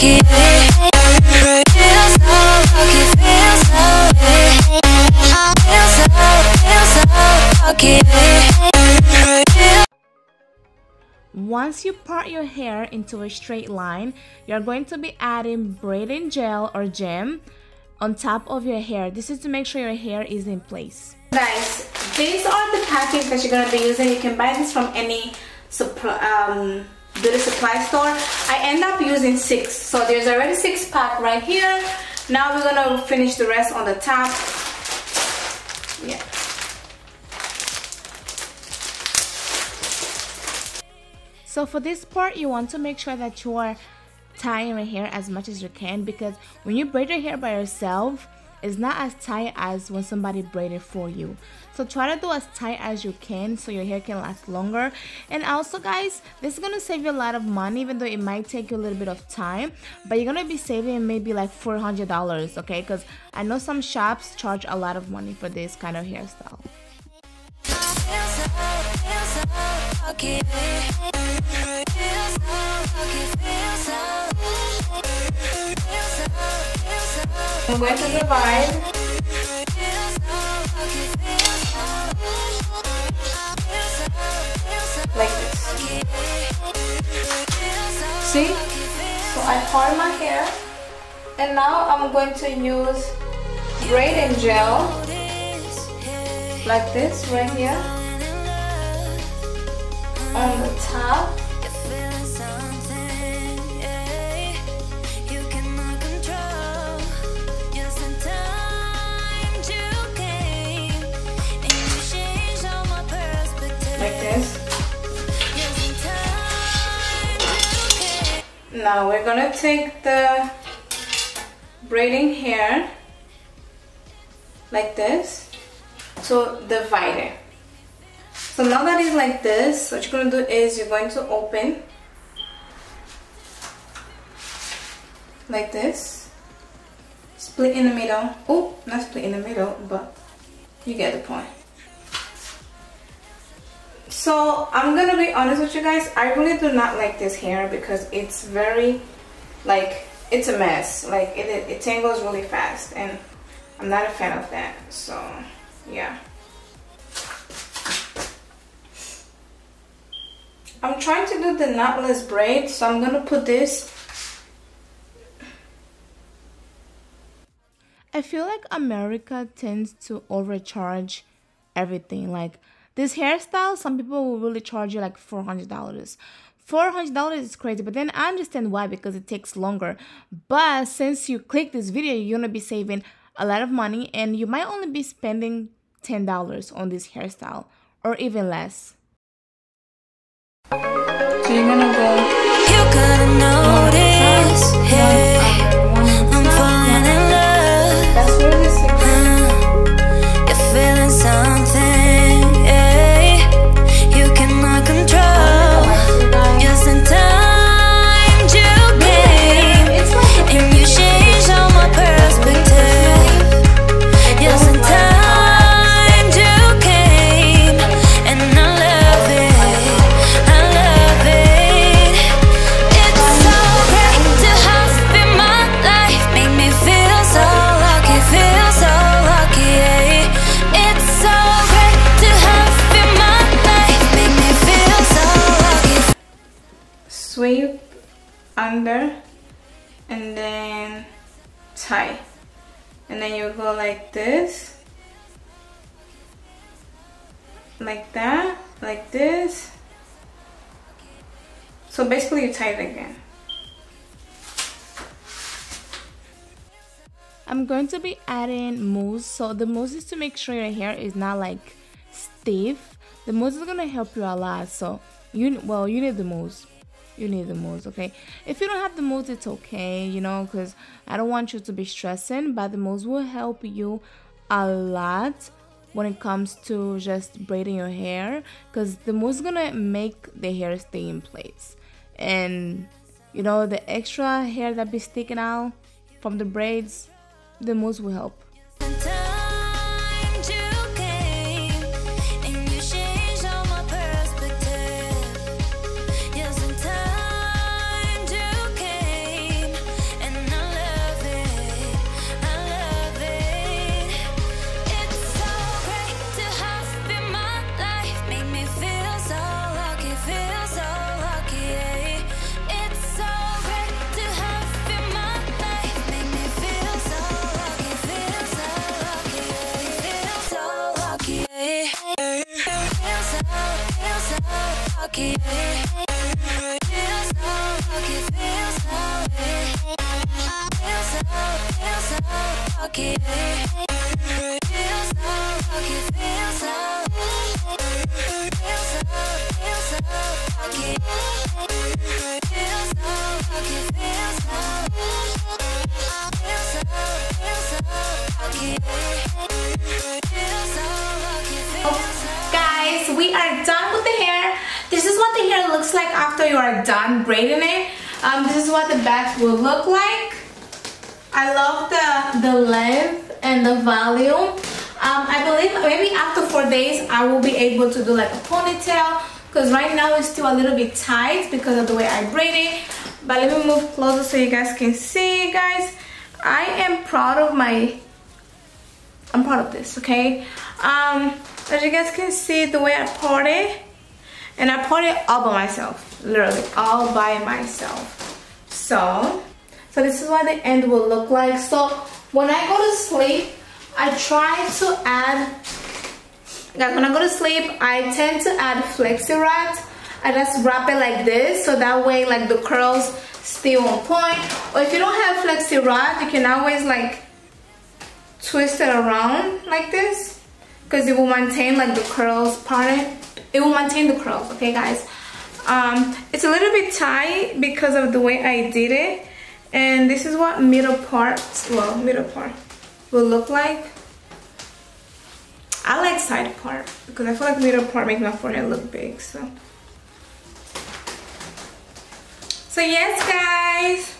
Once you part your hair into a straight line, you're going to be adding braiding gel or gem on top of your hair. This is to make sure your hair is in place. Guys, these are the packets that you're gonna be using. You can buy this from any um, beauty supply store. I end up using six. So there's already six pack right here. Now we're gonna finish the rest on the top. Yeah. So for this part, you want to make sure that you are tying your hair as much as you can because when you braid your hair by yourself, it's not as tight as when somebody braided it for you. So try to do as tight as you can so your hair can last longer. And also guys, this is going to save you a lot of money even though it might take you a little bit of time. But you're going to be saving maybe like $400, okay? Because I know some shops charge a lot of money for this kind of hairstyle. I'm going to divide. See? So I part my hair. And now I'm going to use braiding gel. Like this right here. On the top. Now we're gonna take the braiding here like this. So divide it. So now that it's like this, what you're gonna do is you're going to open like this. Split in the middle. Oh, not split in the middle, but you get the point. So I'm gonna be honest with you guys, I really do not like this hair because it's very, like, it's a mess. Like, it, it tangles really fast and I'm not a fan of that. So, yeah. I'm trying to do the knotless braid, so I'm gonna put this. I feel like America tends to overcharge everything. Like, this hairstyle, some people will really charge you like $400. $400 is crazy, but then I understand why because it takes longer. But since you click this video, you're gonna be saving a lot of money and you might only be spending $10 on this hairstyle or even less. So you're gonna go. You gotta notice, hey, under and then tie and then you go like this like that like this so basically you tie it again I'm going to be adding mousse. So the mousse is to make sure your hair is not like stiff. The mousse is gonna help you a lot. So you well you need the mousse. You need the mousse, okay? If you don't have the mousse, it's okay, you know, because I don't want you to be stressing. But the mousse will help you a lot when it comes to just braiding your hair, because the mousse gonna make the hair stay in place. And you know the extra hair that be sticking out from the braids the mousse will help. Feel so lucky, so so, so lucky. Looks like after you are done braiding it. Um, this is what the back will look like. I love the the length and the volume um, I believe maybe after four days I will be able to do like a ponytail because right now it's still a little bit tight because of the way I braid it. But let me move closer so you guys can see guys. I am proud of my I'm proud of this okay? Um as you guys can see the way I part it and I poured it all by myself literally all by myself. So so this is what the end will look like. So when I go to sleep I try to add guys when I go to sleep I tend to add flexi wrap I just wrap it like this so that way like the curls stay on point. Or if you don't have flexi wrap you can always like twist it around like this because it will maintain like the curls part it will maintain the curls okay guys? Um, it's a little bit tight because of the way I did it and this is what middle part well middle part will look like. I like side part because I feel like middle part makes my forehead look big so. So yes guys